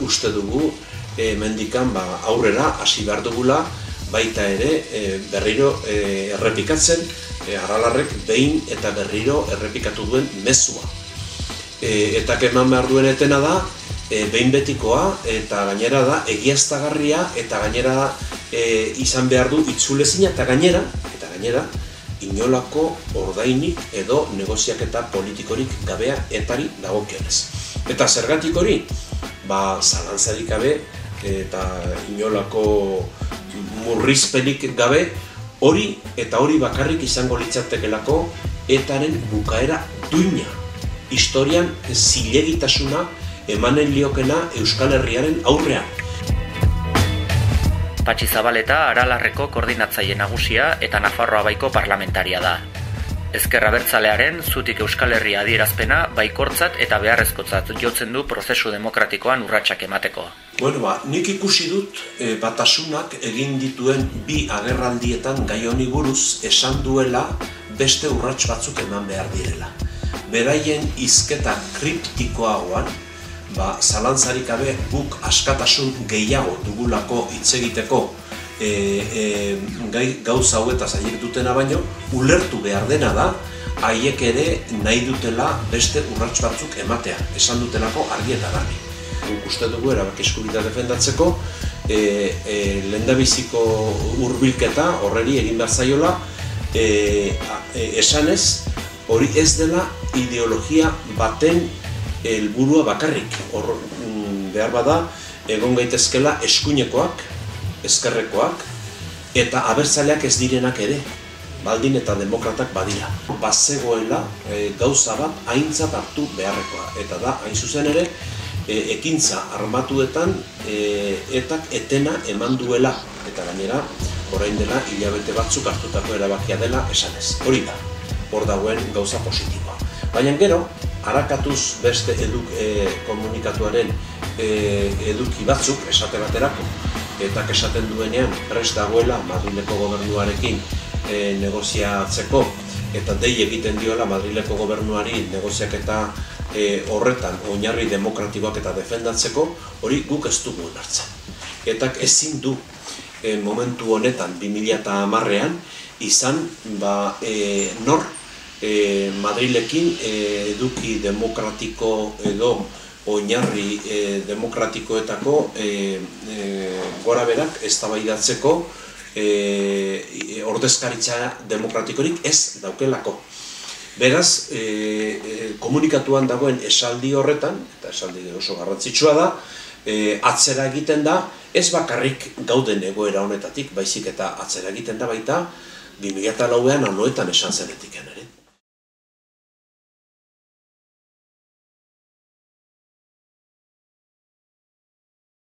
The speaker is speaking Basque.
uste dugu e, mendikan ba, aurrera hasi behar dugula baita ere e, berriro e, errepikatzen e, aralarrek behin eta berriro errepikatu duen mezua. E, eta keman behar duen etena da, e, behin betikoa eta gainera da egiaztagarria eta gainera e, izan behar du itzulezina eta gainera eta gainera inolako ordainik edo negoziak eta politikorik gabea etari dagokionez. Eta zergatik hori, ba, zalantzarik gabe eta inolako murrizpenik gabe, hori eta hori bakarrik izango litzatekelako etaren bukaera duina. Historian zilegitasuna emanen liokena Euskal Herriaren aurrean. Patxi Zabaleta Aralarreko koordinatzaile nagusia eta Nafarroa baiko parlamentaria da. Ezkerra bertzalearen zutik Euskal Herria adierazpena baikortzat eta beharrezkotzat jotzen du prozesu demokratikoan urratsak emateko. Bueno, ba, nik ikusi dut e, batasunak egin dituen bi agerraldietan gai honi buruz esan duela beste urrats batzuk eman behar direla. Beraien izketa kriptikoagoan, ba, zalantzarik gabe guk askatasun gehiago dugulako hitz egiteko e, e, gai, gauza hauetaz haiek dutena baino, ulertu behar dena da, haiek ere nahi dutela beste urrats batzuk ematea, esan dutelako argi eta gani. Guk uste dugu erabak eskubita defendatzeko, e, e, lendabiziko hurbilketa horreri egin behar zaiola, e, e, esanez, hori ez dela ideologia baten helburua bakarrik. Hor mm, behar bada egon gaitezkela eskuinekoak, ezkerrekoak eta abertzaleak ez direnak ere. Baldin eta demokratak badira. Bazegoela e, gauza bat aintzat hartu beharrekoa eta da hain zuzen ere e, ekintza armatuetan e, etak etena eman duela eta gainera orain dela hilabete batzuk hartutako erabakia dela esanez. Hori da. Hor dagoen gauza positiboa. Baina gero, harakatuz beste eduk e, komunikatuaren e, eduki batzuk esate baterako eta esaten duenean prest dagoela Madrileko gobernuarekin e, negoziatzeko eta dei egiten diola Madrileko gobernuari negoziak eta e, horretan oinarri demokratikoak eta defendatzeko hori guk ez dugu onartzen. Eta ezin du e, momentu honetan 2010ean izan ba, e, nor e, Madrilekin e, eduki demokratiko edo oinarri e, demokratikoetako e, e, gora berak ez tabaidatzeko e, ordezkaritza demokratikorik ez daukelako. Beraz, e, e, komunikatuan dagoen esaldi horretan, eta esaldi oso garrantzitsua da, e, atzera egiten da, ez bakarrik gauden egoera honetatik, baizik eta atzera egiten da baita, 2008an anoetan esan zenetik ere